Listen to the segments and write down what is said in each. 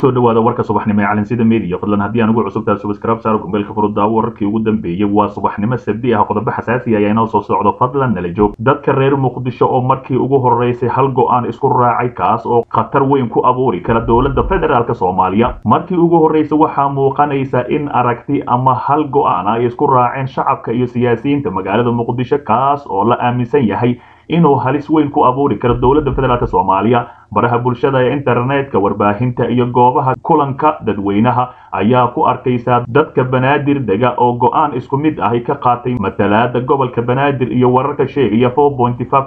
ku soo dhawaada warka subaxnimo ee calansida media. Fadlan haddii aan ugu cusubtahay subscribe saaro gombeelka furudaawo wararkii ugu dambeeyey waa subaxnimo sabdi ah. Qodobo xasaasi ayaa inoo soo socdo. Fadlan nala joog. Dadka reer muqdisho oo markii ugu horeysay hal go'aan isku raacay kaas oo khatar weyn ku abuuri kara dowladda federaalk soomaaliya. Markii ugu horreysay waxaa muuqanaysa in aragti ama hal go'aan ay isku raaceen shacabka iyo siyaasiyiinta magaalada muqdisho kaas oo la aaminsan yahay inuu halis weyn ku abuuri karo dowladda federaalk soomaaliya baraha bulshada ee internetka warbaahinta iyo goobaha kulanka dadweynaha ayaa ku arkaysaa dadka banaadir dega oo go'aan isku mid ahi ka qaatay matalaada gobolka banaadir iyo wararka sheegaya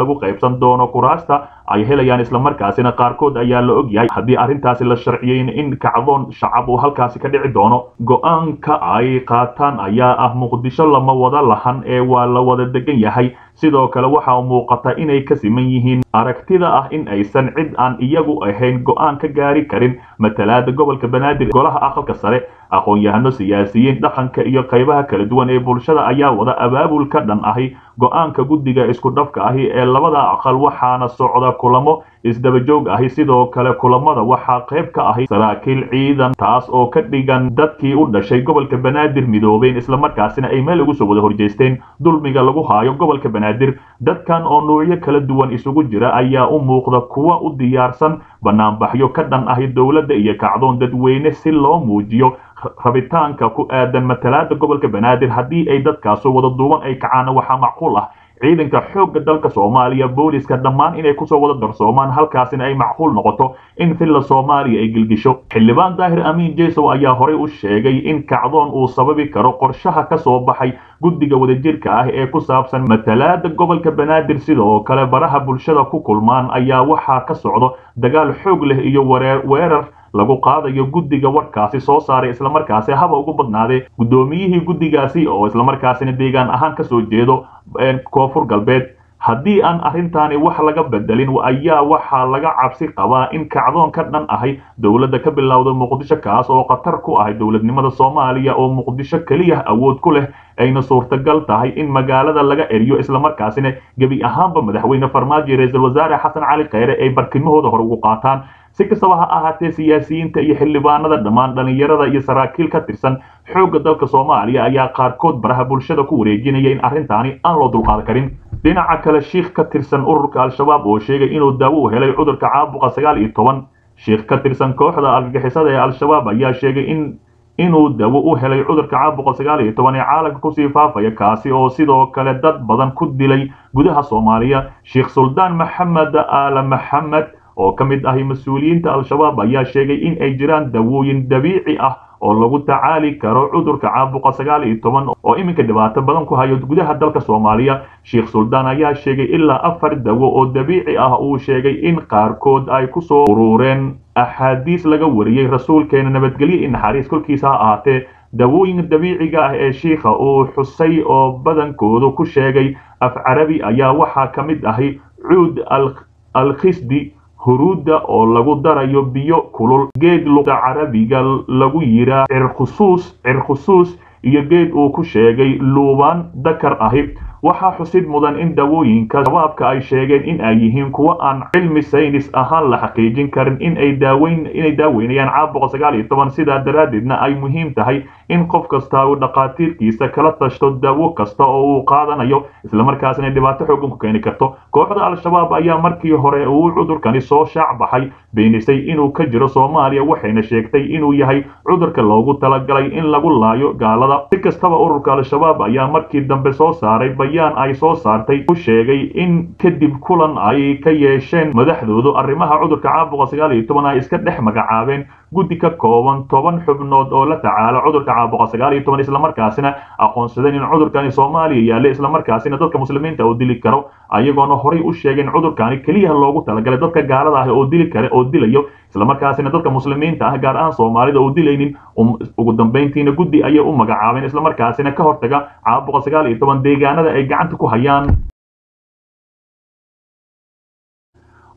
lagu qaybsan doono kuraasta ay helayaan islamarkaasina qaarkood ayaa la og yahay. Haddii arrintaasi la sharciyeyn in kacdoon shacab uu halkaasi ka dhici doono go'aanka ay qaataan ayaa ah muqdisho lama wada lahan ee waa la wada degan yahay. Sidoo kale waxaa muuqata inay ka siman yihiin aragtida ah in aysan cid aan iyagu ahayn go'aan ka gaari karin matalaada gobolka banaadir golaha aqalka sare aqoon-yahano siyaasiyiin dhaqanka iyo qaybaha kala duwan ee bulshada ayaa wada abaabul ka dhan ahi go'aanka guddiga isku dhafka ahi ee labada aqal waxaana socda kulamo isdabajoog ahi sidoo kale kulamada waxaa qayb ka ahi saraakiil ciidan taas oo ka dhigan dadkii u dhashay gobolka banaadir midoobeen islamarkaasina ay meel ugu soo wada horjeesteen dulmiga lagu haayo gobolka banaadir. Dadkan oo nuucyo kala duwan isugu jira ayaa u muuqda kuwa u diyaarsan banaanbaxyo ka dhan ahi dowladda iyo kacdoon dadweyne si loo muujiyo rabitaanka ku aadan matalaada gobolka banaadir haddii ay dadkaasu wada duuban ay kacaana waxaa macquul ah ciidanka xoogga dalka soomaaliya booliska dhammaan inay ku soo wada darsoomaan halkaasina ay macquul noqoto in villa soomaaliya ay gilgisho. Xildhibaan daahir amiin jesow ayaa horey u sheegay in kacdoon uu sababi karo qorshaha ka soo baxay guddiga wadajirka ah ee ku saabsan matalaada gobolka banaadir. Sidoo kale baraha bulshada ku kulmaan ayaa waxaa ka socdo dagaal xoog leh iyo weerar lagu qaadayo guddiga warkaasi soo saaray islamarkaasi haba ugu badnaadee guddoomiyihii guddigaasi oo islamarkaasina deegaan ahaan ka soo jeedo koonfur galbeed. Haddii aan arrintaani wax laga bedelin ayaa waxaa laga cabsi qabaa in kacdoon ka dhan ahay dowladda ka bilowda muqdisho kaas oo khatar ku ahay dowladnimada soomaaliya oo muqdisho keliya awood ku leh ayna suurtagal tahay in magaalada laga eriyo islamarkaasina gebi ahaanba madaxweyne farmaajo ra'iisul wasaare xasan cali khayre ay barkimahooda hore ugu qaataan si kastaba ha ahaatee siyaasiyiinta iyo xildhibaanada dhammaan dhallinyarada iyo saraakiil ka tirsan xoogga dalka soomaaliya ayaa qaarkood baraha bulshada ku wareejinaya in arrintaani aan loo dulqaadan karin. Dhinaca kale shiikh ka tirsan ururka al-shabaab oo sheegay inuu daawo u helay cudurka caabuqa sagaal iyo toban. Shiikh ka tirsan kooxda argagixisada ee al-shabaab ayaa sheegay in inuu dawo u helay cudurka caabuqa sagaal iyo toban ee caalamka ku sii faafaya kaasi oo sidoo kale dad badan ku dilay gudaha soomaaliya. Sheikh suldaan maxamed aala maxamed oo ka mid ahi mas'uuliyiinta al-shabaab ayaa sheegay in ay jiraan dawooyin dabiici ah oo lagu tacaali karo cudurka caabuqa sagaal iyo toban oo iminka dhibaato badan ku hayo gudaha dalka soomaaliya. Sheikh suldaan ayaa sheegay ilaa afar dawo oo dabiici ah uu sheegay in qaarkood ay ku soo urureen. Axaadiis laga wariyey rasuulkeena nabadgelyo i naxariis kolkiisa ha ahaatee dawooyin dabiiciga ah ee shiikha uu xusay oo badankoodu ku sheegay af carabi ayaa waxaa ka mid ahi cuud alkhisdi huruudda oo lagu darayo biyo kulul geed luqda carabiga lagu yiraa cirkhusuus cirkhusuus iyo geed uu ku sheegay luubaan dakar ahi waxaa xusid mudan in dawooyinka shabaabka ay sheegeen in ay yihiin kuwa aan cilmi saynis ahaan la xaqiijin karin inay daaweynayaan caabuqa sagaal iyo toban. Sidaa daraaddeedna ay muhiim tahay in qof kasta uu dhakhaatiirkiisa kala tashto dawo kasta oo uu qaadanayo islamarkaasina dhibaato xoogan ku keeni karto. Kooxda al-shabaab ayaa markii hore uu cudurkani soo shaac baxay beenisay inuu ka jiro soomaaliya waxayna sheegtay inuu yahay cudurka loogu talagalay in lagu laayo gaalada. Si kastaba ururka al-shabaab ayaa markii dambe soo saaray bayaan ay soo saartay ku sheegay in kadib kulan ay ka yeesheen madaxdoodu arrimaha cudurka caabuqa sagaal iyo toban ay iska dhex magacaabeen guddi ka kooban toban xubnood oo la tacaala cudurka caabuqa sagaal iyo toban islamarkaasina aqoonsadeen in cudurkani soomaaliya yaalla islamarkaasina dadka muslimiinta uu dili karo ayagoona horay u sheegeen cudurkani keliya loogu talagalay. Dadka gaalada ah oo dili kare oo dilayo islamarkaasina dadka muslimiinta ah gaar ahaan soomaalida oo dilaynin ugu dambayntiina guddi ayay u magacaabeen islamarkaasina ka hortaga caabuqa deegaanada ay gacanta ku hayaan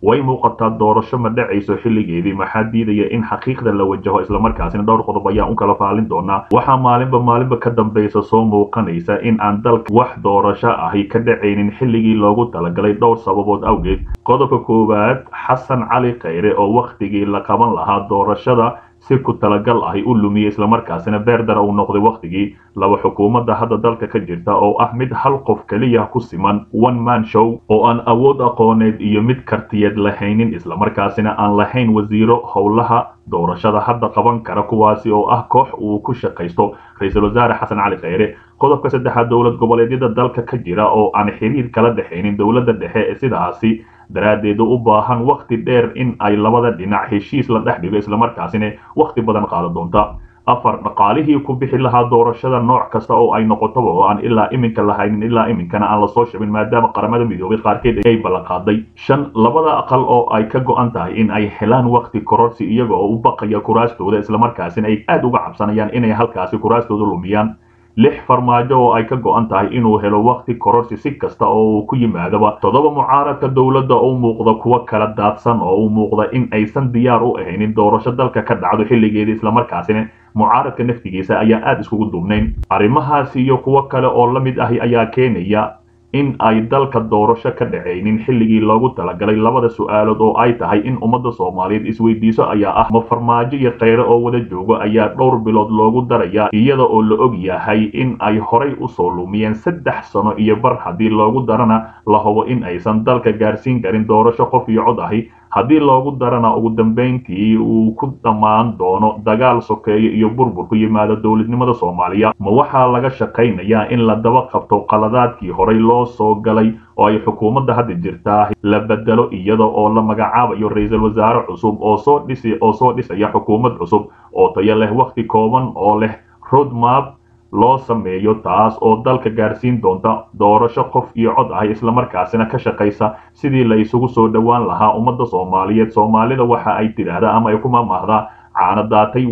way muuqataa doorasho ma dhacayso xilligeedii. Maxaa diidaya in xaqiiqda la wajaho islamarkaasina dhowr qodob ayaa u kala faalin doonaa waxaa maalinba maalinba ka dambaysa soo muuqanaysa in aan dalka wax doorasho ahi ka dhacaynin xilligii loogu talagalay dhowr sababood awgeed. Qodobka koowaad xasan cali khayre oo wakhtigii la qaban lahaa doorashada si ku talagal ahi u lumiyey islamarkaasina beerdara uu noqday wakhtigii laba xukuumadda hadda dalka ka jirta oo ah mid hal qof keliya ku siman one man show oo aan awood aqooneed iyo mid kartiyeed lahaynin islamarkaasina aan lahayn wasiiro howlaha doorashada hadda qaban kara kuwaasi oo ah koox uu ku shaqaysto. Ra'iisul wasaare xasan cali kheyre qodobka saddexaad dowlad goboleedyada dalka ka jira oo aan xiriir kala dhexaynin dowladda dhexe ee sidaasi daraaddeed u baahan wakhti dheer in ay labada dhinac heshiis la dhex dhigo islamarkaasina wakhti badan qaada doonta. Afar dhaqaalihii ku bixi lahaa doorashada nooc kasta oo ay noqotaba oo aan ilaa iminka lahaynin ilaa iminkana aan la soo shabin maadaama qaramada midoobay qaarkeed ay ballanqaaday shan labada aqal oo ay ka go-an tahay in ay helaan wakhti kororsi iyaga oo u baqaya kuraastooda islamarkaasina ay aad uga cabsanayaan inay halkaasi kuraastooda lumiyaan lix farmaajo oo ay ka go-an tahay inuu helo wakhti kororsi si kasta oo uu ku yimaadaba. Toddoba mucaaradka dowladda u muuqda kuwo kala daadsan oo u muuqda in aysan diyaar u ahaynin doorasho dalka ka dhacdo xilligeedii islamarkaasina mucaaradka naftigiisa ayaa aada iskugu duubnayn. Arrimahaasi iyo kuwo kale oo la mid ahi ayaa keenaya in ay dalka doorasho ka dhacaynin xilligii loogu talagalay labada su'aalood oo ay tahay in ummadda soomaaliyeed isweydiiso ayaa ah ma farmaajo iyo kheyre oo wada joogo ayaa dhowr bilood loogu darayaa iyada oo la og yahay in ay horay u soo lumiyeen saddex sano iyo bar haddii loogu darana la hubo in aysan dalka gaarsiin karin doorasho qof iyo cod ahi haddii loogu darana ugu dambayntii uu ku dhammaan doono dagaal sokeeyo iyo burbur ku yimaada dowladnimada soomaaliya. Ma waxaa laga shaqaynayaa in la daba qabto qaladaadkii horey loo soo galay oo ay xukuumadda hadda jirtaa la bedelo iyada oo la magacaabayo ra'iisul wasaare cusub oo soo dhisi oo soo dhisaya xukuumad cusub oo tayo leh wakhti kooban oo leh. Roadmap loo sameeyo taas oo dalka gaarsiin doonta doorasho qof iyo cod ah islamarkaasina ka shaqaysa. Sidii la isugu soo dhowaan lahaa ummadda soomaaliyeed soomaalida waxa ay tidhaahdaa ama ay ku maamaahdaa caano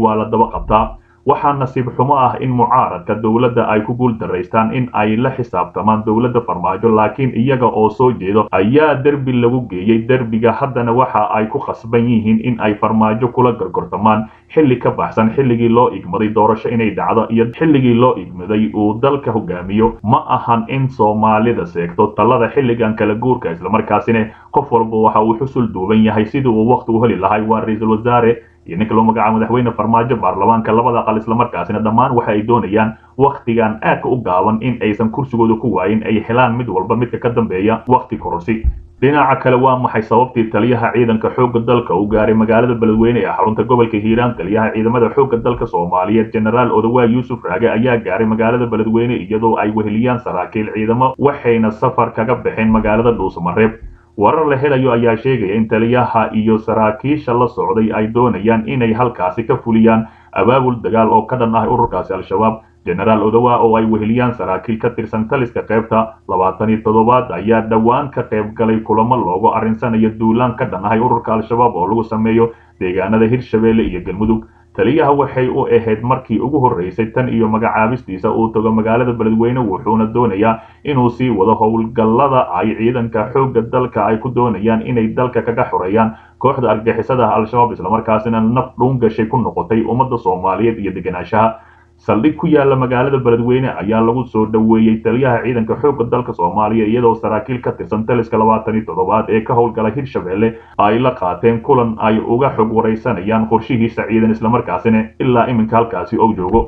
waa la daba qabtaa waxaa nasiib xumo ah in mucaaradka dowladda ay ku guul daraystaan in ay la xisaabtamaan dowladda farmaajo laakiin iyaga oo soo jeedo ayaa derbi lagu geeyey. Derbiga haddana waxa ay ku khasban yihiin in ay farmaajo kula gorgortamaan. Xilli ka baxsan xilligii loo igmaday doorasho inay dhacdo iyo xilligii loo igmaday uu dalka hogaamiyo. Ma ahan in soomaalida seegto talada xilligan kala guurka islamarkaasina qof walba waxa uu xusul duuban yahay. Sidii uu wakhti u heli lahay waa ra'iisul wasaare iyo ninka loo magacaabo madaxweyne farmaajo baarlamaanka labada aqal islamarkaasina dhammaan waxa ay doonayaan wakhtigan aadka u gaaban in aysan kursigooda ku waayin ay helaan mid walba midka ka dambeeya wakhti kororsi. Dhinaca kale waa maxay sababtii taliyaha ciidanka xoogga dalka uu gaaray magaalada beledweyne ee xarunta gobolka hiiraan? Taliyaha ciidamada xoogga dalka soomaaliyeed jenaraal odawa yuusuf raage ayaa gaaray magaalada beledweyne iyadoo ay weheliyaan saraakiil ciidamo waxayna safar kaga baxeen magaalada dhuusamareeb warar la helayo ayaa sheegaya in taliyaha iyo saraakiisha la socday ay doonayaan inay halkaasi ka fuliyaan abaabul dagaal oo ka dhan ah ururkaasi al-shabaab. Jenaraal odawa oo ay weheliyaan saraakiil ka tirsan taliska qaybta labaatan iyo toddobaad ayaa dhowaan ka qayb galay kulamo loogu arrinsanayo duulaan ka dhan ahay ururka al-shabaab oo lagu sameeyo deegaanada hirshabeelle iyo galmudug taliyaha waxay u ahayd markii ugu horreysay tan iyo magacaabistiisa uu tago magaalada beledweyne wuxuuna doonayaa inuu sii wado howlgallada ay ciidanka xoogga dalka ay ku doonayaan inay dalka kaga xoreeyaan kooxda argixisada al-shabaab islamarkaasina naf dhuun gashay ku noqotay ummadda soomaaliyeed iyo degenaanshaha saldhig ku yaalla magaalada beledweyne ayaa lagu soo dhoweeyey taliyaha ciidanka xoogga dalka soomaaliya iyadoo saraakiil ka tirsan taliska labaatan iyo toddobaad ee ka howlgala hirshabeelle ay la qaateen kulan ay uga xog waraysanayaan qorshihiisa ciidan islamarkaasina ilaa iminka halkaasi ou joogo